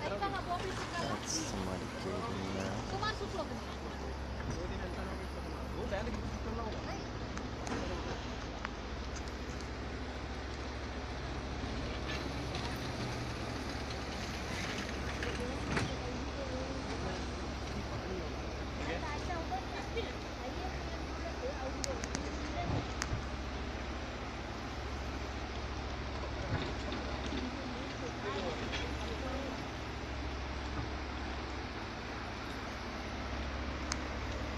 Nossa, mano,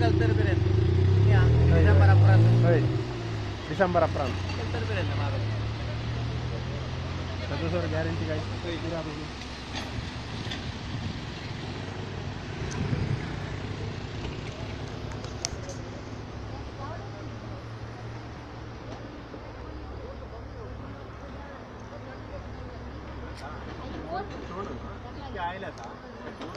Terbiren. Ya, Desember Apran. Hoi. Desember Apran. Terbiren sama aku. Satu sore garansi guys. Hoi, kira apa sih? क्या आयला था